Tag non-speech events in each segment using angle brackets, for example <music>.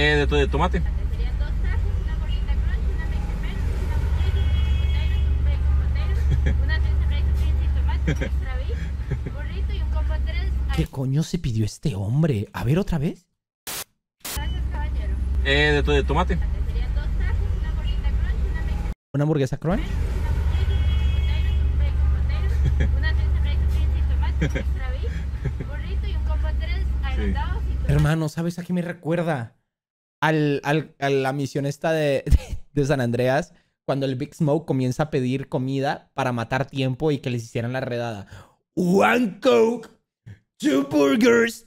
Eh, de, de tomate. Serían dos tacos, una bolita crunch, una mexicana, una botella, un bacon potato, una salsa bacon beans y tomate, un extra beef, burrito y un combo tres. ¿Qué coño se pidió este hombre? A ver otra vez. Gracias, caballero. Eh, de, de tomate. Serían dos tacos, una bolita crunch, una mexicana, ¿Una hamburguesa crunch? una botella, un bacon potato, una salsa bacon beans y tomate, un extra beef, burrito y un combo tres agrandados y tomate. Hermano, ¿sabes a qué me recuerda? Al, al- a la misión esta <laughs> de, de San Andreas, cuando el Big Smoke comienza a pedir comida para matar tiempo y que les hicieran la redada. One Coke, two burgers,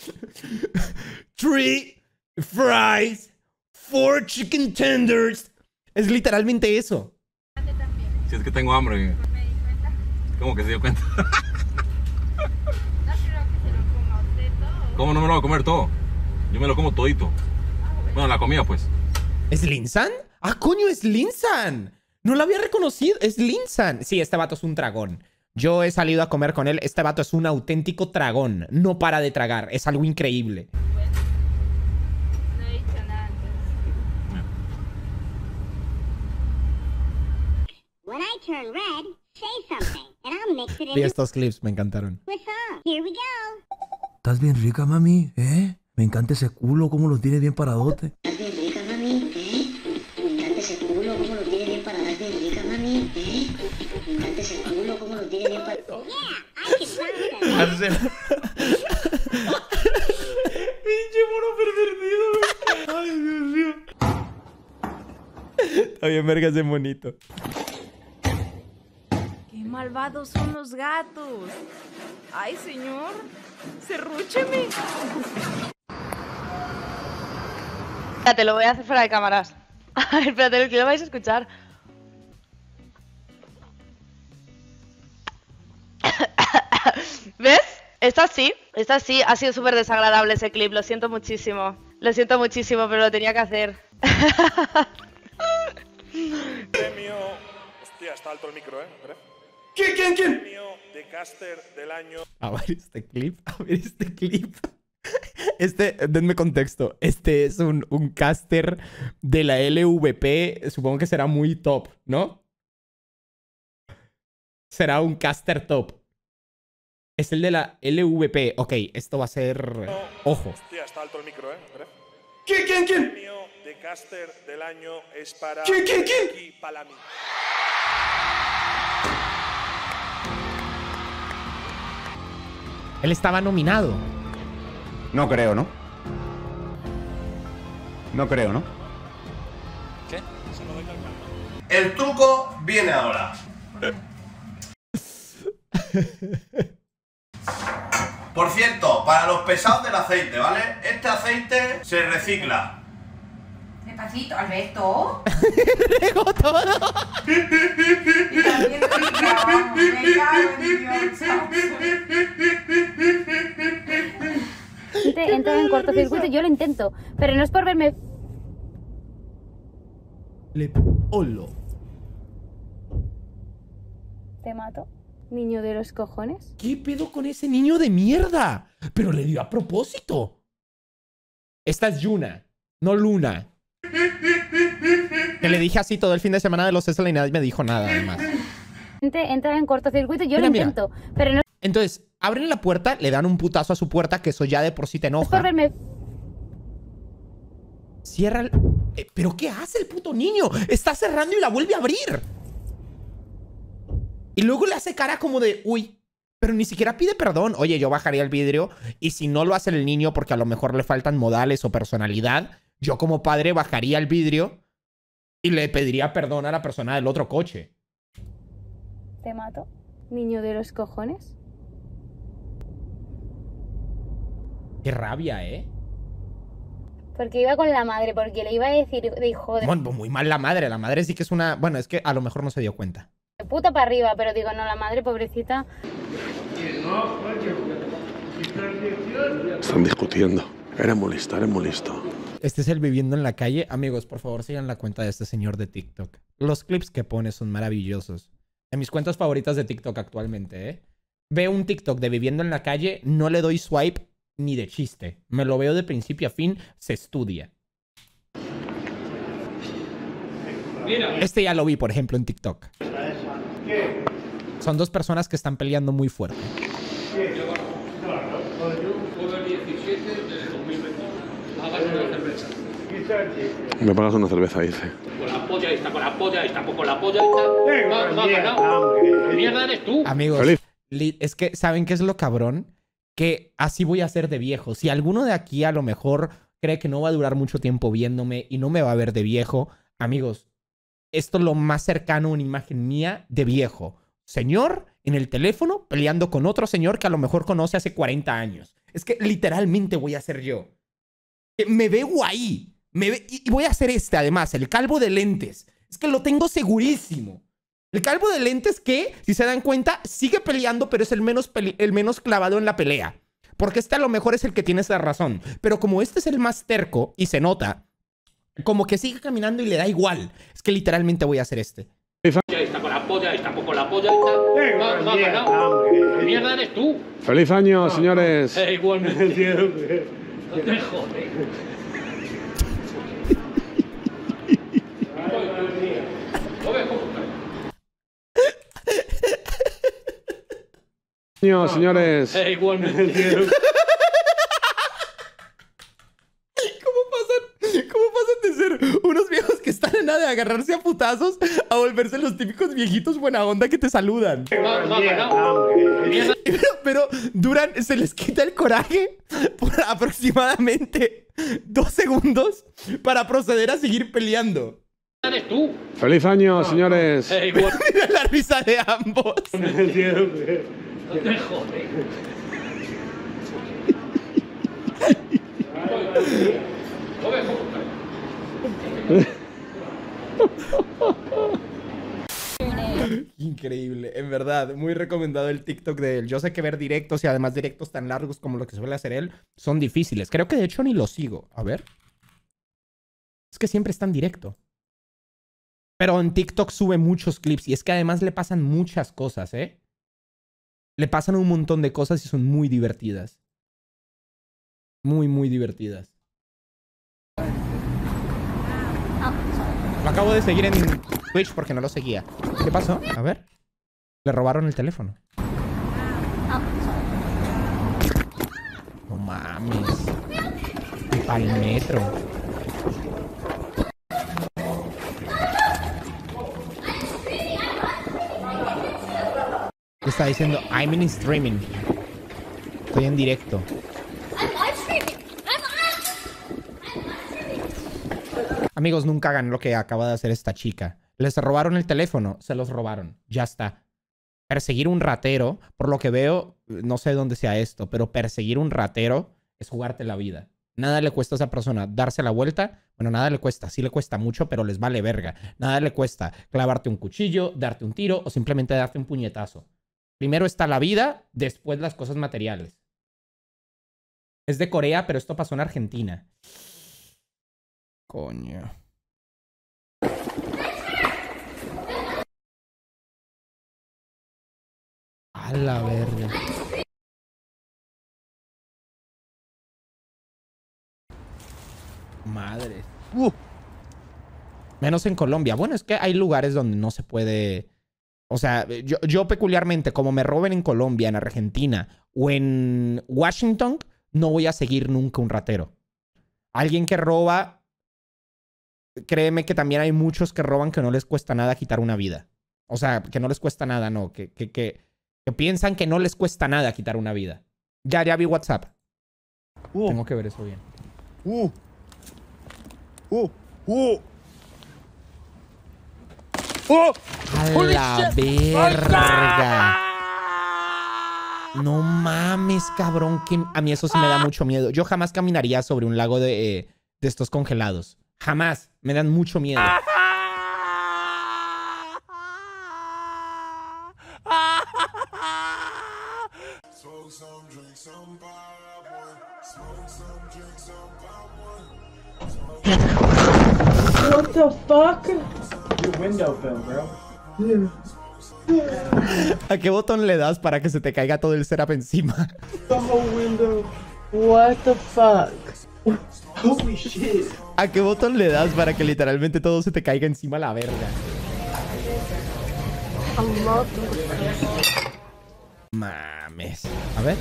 <laughs> three fries, four chicken tenders. Es literalmente eso. Si es que tengo hambre. Me di cuenta. ¿Cómo que se dio cuenta? No creo que se lo coma usted todo. ¿Cómo no me lo voy a comer todo? Yo me lo como todito. Bueno, la comida pues. ¿Es Linsan? ¡Ah, coño, es Linsan! No lo había reconocido. Es Linsan. Sí, este vato es un dragón. Yo he salido a comer con él. Este vato es un auténtico dragón. No para de tragar. Es algo increíble. Into estos clips, me encantaron. Estás bien rica, mami, ¿eh? Me encanta ese culo, cómo lo tienes bien paradote. Estás bien rica, mami, ¿eh? Me encanta ese culo, cómo lo tiene bien parado. Estás bien rica, mami, ¿eh? Me encanta ese culo, cómo lo tiene bien parado. Yeah, I can run that. Pinche mono pervertido, Ay, Dios mío. Está bien, verga ese monito. ¡Qué malvados son los gatos! ¡Ay, señor! ¡Serrúcheme! Espérate, lo voy a hacer fuera de cámaras. <laughs> Espérate, que lo vais a escuchar. <coughs> ¿Ves? Esta sí, esta sí, ha sido súper desagradable ese clip, lo siento muchísimo. Lo siento muchísimo, pero lo tenía que hacer. Premio. Hostia, está alto el micro, ¿eh? ¿Quién, quién, quién? Premio de caster del año. A ver este clip, a ver este clip. Este, denme contexto. Este es un, un caster de la LVP. Supongo que será muy top, ¿no? Será un caster top. Es el de la LVP. Ok, esto va a ser. Ojo. Hostia, está alto el micro, ¿eh? ¿Quién, quién, quién? Premio de caster del año es para. ¿Quién, quién, quién? Palami. Él estaba nominado. No creo, ¿no? No creo, ¿no? El truco viene ahora. Por cierto, para los pesados del aceite, ¿vale? Este aceite se recicla. Despacito, Alberto. <laughs> Regó todo. Gente entra en cortocircuito, yo lo intento, pero no es por verme Le Olo. te mato. Niño de los cojones. ¿Qué pedo con ese niño de mierda? Pero le dio a propósito. Esta es Yuna, no Luna. Que le dije así todo el fin de semana de los César y nadie me dijo nada, además. Gente entra en cortocircuito, yo Mira, lo mira. intento, pero no Entonces, abren la puerta, le dan un putazo a su puerta, que eso ya de por sí te enoja. Cierra el... Eh, ¿Pero qué hace el puto niño? Está cerrando y la vuelve a abrir. Y luego le hace cara como de, uy, pero ni siquiera pide perdón. Oye, yo bajaría el vidrio y si no lo hace el niño porque a lo mejor le faltan modales o personalidad, yo como padre bajaría el vidrio y le pediría perdón a la persona del otro coche. te mato. Niño de los cojones. Qué rabia, ¿eh? Porque iba con la madre, porque le iba a decir de hijo de Bueno, pues muy mal la madre. La madre sí que es una... Bueno, es que a lo mejor no se dio cuenta. puta para arriba, pero digo, no, la madre pobrecita. Están discutiendo. Era molesto, era molesto. Este es el viviendo en la calle. Amigos, por favor, sigan la cuenta de este señor de TikTok. Los clips que pone son maravillosos. En mis cuentas favoritas de TikTok actualmente, ¿eh? Veo un TikTok de viviendo en la calle, no le doy swipe ni de chiste. Me lo veo de principio a fin, se estudia. Este ya lo vi, por ejemplo, en TikTok. Son dos personas que están peleando muy fuerte. Me pagas una cerveza, dice. Con la polla, ahí está con la polla, ahí está con la polla. Mierda eres tú. Amigos, es que, ¿saben qué es lo cabrón? Que así voy a ser de viejo. Si alguno de aquí a lo mejor cree que no va a durar mucho tiempo viéndome y no me va a ver de viejo, amigos, esto es lo más cercano a una imagen mía de viejo. Señor en el teléfono peleando con otro señor que a lo mejor conoce hace 40 años. Es que literalmente voy a ser yo. Eh, Me veo ahí. Me ve- y voy a hacer este, además, el calvo de lentes. Es que lo tengo segurísimo. El calvo de lentes que, si se dan cuenta, sigue peleando, pero es el menos, peli- el menos clavado en la pelea. Porque este a lo mejor es el que tiene esa razón. Pero como este es el más terco y se nota, como que sigue caminando y le da igual. Es que literalmente voy a hacer este. Ahí está con la polla, ahí está con la polla, ahí está. Va, va, ganado. Mierda eres tú. ¡Feliz año, señores! Eh, igualmente. <laughs> No te jodes. ¿Lo ves cómo está? Año, señores! Eh, igualmente. ¿Cómo pasan, ¿Cómo pasan de ser unos viejos que están en nada de agarrarse a putazos a volverse los típicos viejitos buena onda que te saludan? Va, ganado. Mierda. Pero, pero duran, se les quita el coraje por aproximadamente dos segundos para proceder a seguir peleando. eres tú. ¡Feliz año, señores! Eh, igual. <laughs> Mira la risa de ambos. Increíble, en verdad, muy recomendado el TikTok de él. Yo sé que ver directos y además directos tan largos como lo que suele hacer él son difíciles. Creo que de hecho ni lo sigo. A ver. Es que siempre está en directo. Pero en TikTok sube muchos clips y es que además le pasan muchas cosas, ¿eh? Le pasan un montón de cosas y son muy divertidas. Muy, muy divertidas. Lo acabo de seguir en Twitch porque no lo seguía. ¿Qué pasó? A ver. Le robaron el teléfono. No mames. Y pa'l metro. ¿Qué está diciendo? I'm in streaming. Estoy en directo. Amigos, nunca hagan lo que acaba de hacer esta chica. Les robaron el teléfono, se los robaron. Ya está. Perseguir un ratero, por lo que veo, no sé dónde sea esto, pero perseguir un ratero es jugarte la vida. Nada le cuesta a esa persona darse la vuelta. Bueno, nada le cuesta, sí le cuesta mucho, pero les vale verga. Nada le cuesta clavarte un cuchillo, darte un tiro o simplemente darte un puñetazo. Primero está la vida, después las cosas materiales. Es de Corea, pero esto pasó en Argentina. Coño. A la verga. Madre. Uh. Menos en Colombia. Bueno, es que hay lugares donde no se puede. O sea, yo, yo peculiarmente, como me roben en Colombia, en Argentina o en Washington, no voy a seguir nunca un ratero. Alguien que roba, créeme que también hay muchos que roban que no les cuesta nada quitar una vida. O sea, que no les cuesta nada, no. Que, que, que, que piensan que no les cuesta nada quitar una vida. Ya, ya vi WhatsApp. Tengo que ver eso bien. Uh. Uh. Uh. ¡Oh! A Holy la shit. verga. No mames, cabrón. Que a mí eso sí me da mucho miedo. Yo jamás caminaría sobre un lago de, eh, de estos congelados. Jamás. Me dan mucho miedo. What the fuck? Your window fell, bro. ¿A qué botón le das para que se te caiga todo el setup encima? The whole window. What the fuck? Holy shit. ¿A qué botón le das para que literalmente todo se te caiga encima la verga? Mames. A ver.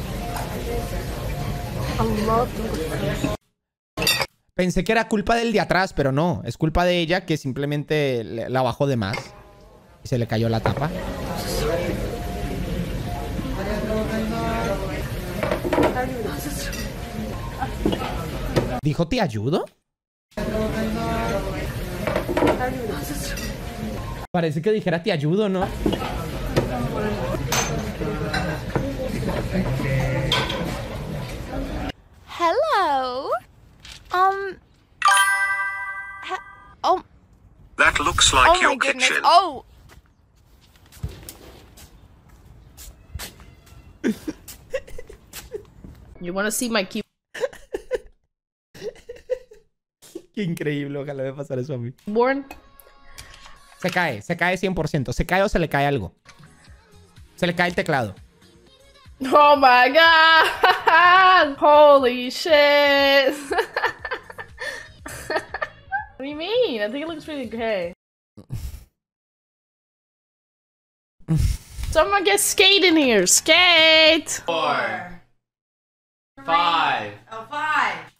Pensé que era culpa del de atrás, pero no. Es culpa de ella que simplemente le- la bajó de más. Y se le cayó la tapa. ¿Dijo te ayudo? Parece que dijera te ayudo, ¿no? That looks like oh your my goodness. kitchen. Oh. <laughs> You want to see my key? <laughs> Qué increíble, ojalá me pasara eso a mí. Born. Se cae, se cae 100%. Se cae o se le cae algo. Se le cae el teclado. Oh my god! <laughs> Holy shit! What do you mean? I think it looks pretty okay. <laughs> Someone get skate in here. Skate! Four. Five. Oh, five.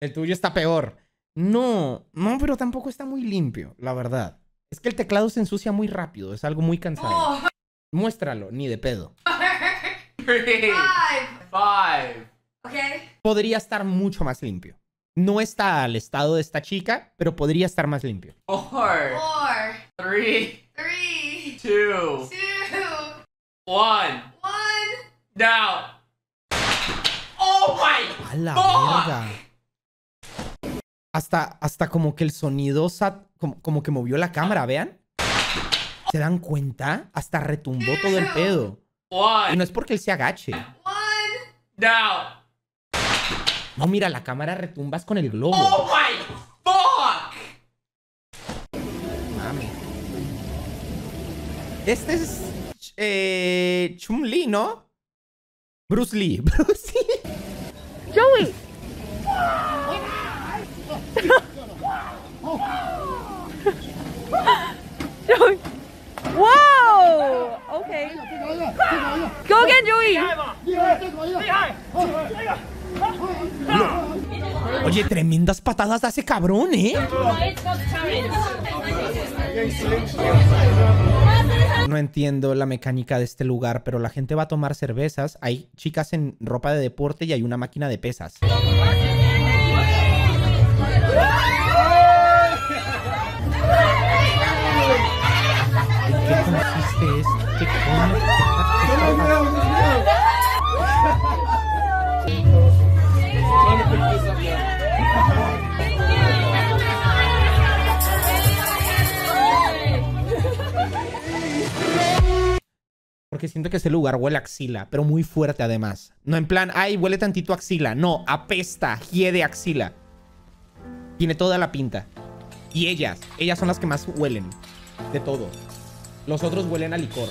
El tuyo está peor. No, no, pero tampoco está muy limpio, la verdad. Es que el teclado se ensucia muy rápido, es algo muy cansado. Oh. Muéstralo, ni de pedo. Three. <laughs> Five. Five. Okay. Podría estar mucho más limpio. No está al estado de esta chica, pero podría estar más limpio. Four. Four. Three. Three. Two. Two. One. One. Now. Oh my. A la fuck. verga. Hasta, hasta como que el sonido sa- como, como que movió la cámara, ¿vean? ¿Se dan cuenta? Hasta retumbó todo el pedo. Y One. no es porque él se agache. One. Now. No, mira, la cámara retumbas con el globo. Oh my fuck. Mami. Este es. Eh, Chun Li, ¿no? Bruce Lee. <laughs> Bruce Lee. Joey. Joey. Whoa. Okay. Go again, Joey. Oye, tremendas patadas da ese cabrón, ¿eh? No entiendo la mecánica de este lugar, pero la gente va a tomar cervezas. Hay chicas en ropa de deporte y hay una máquina de pesas. Siento que ese lugar huele a axila, pero muy fuerte además. No en plan, ay, huele tantito a axila. No, apesta, hiede axila. Tiene toda la pinta. Y ellas, ellas son las que más huelen de todo. Los otros huelen a licor.